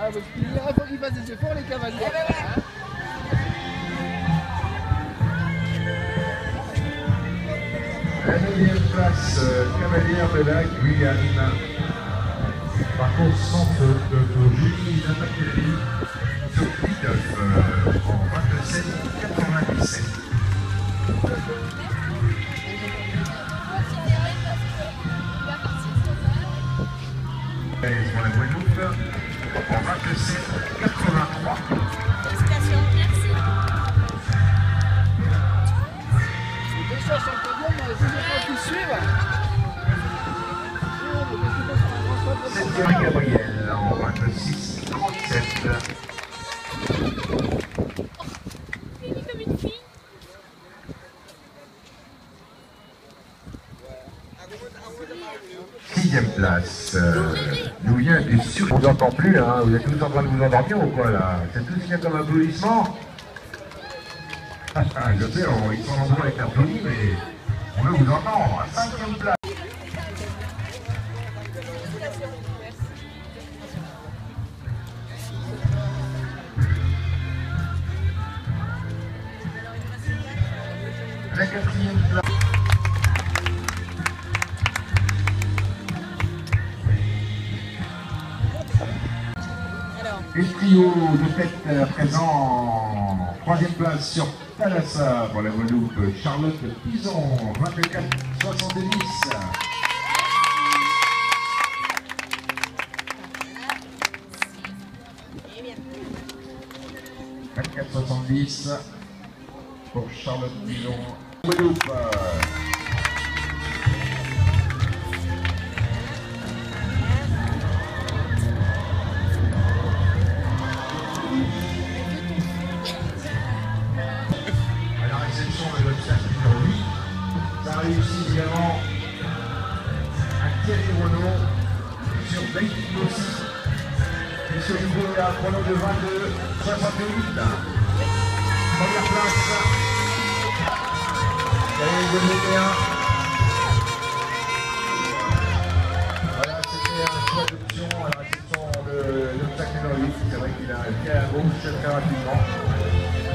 Ah, parce qu'il faut qu'ils fassent des efforts, les cavaliers. Eh ben la deuxième place, euh, cavalière de la Guyane. Parcours centre de Julie Napakeli, top 19. Pour la Guadeloupe en 27 83. Félicitations, merci. Les deux sur mais sur ça Septième Gabriel en 26 37. Sixième place, euh, nous vient du sur... On vous entend plus, hein vous êtes tous en train de vous endormir ou quoi là? C'est tout ce qu'il y a comme applaudissement? Ah, Je sais, on- ils sont nombreux avec l'applaudissement, mais on veut vous entendre. Cinquième place. La quatrième place. Et le trio de tête euh, présent en troisième place sur Thalassa pour la Guadeloupe, Charlotte Pison, 24 70. 24 70 pour Charlotte Pison. Guadeloupe. Ça réussit également à Thierry Renault sur aussi. Et ce niveau est à chrono de 22, 68. Première place. Thierry Renault Voilà, c'était un choix d'option à la réception de l'obstacle numéro 8. C'est vrai qu'il a été à gauche très rapidement.